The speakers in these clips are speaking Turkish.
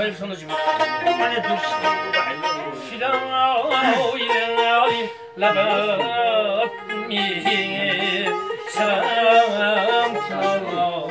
hayır sonucu mu? Hani dur. Filan yali labat mi selam kalacağım.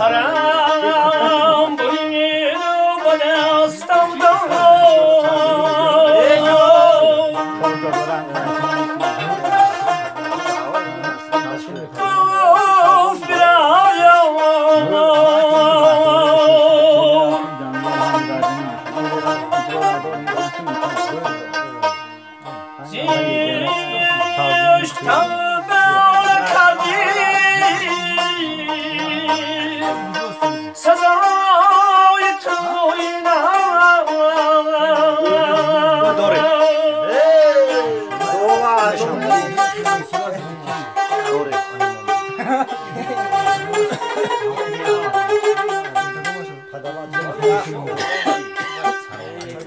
خرم بوی رو بنستم Come on.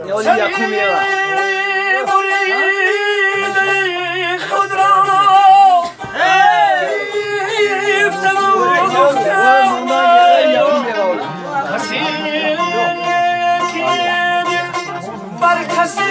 여자 야쿠미야. Barkası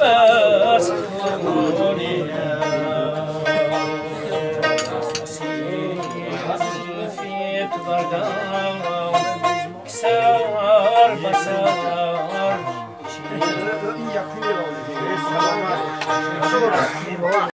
بس خوني basar. Şimdi yakıyor. Selam var.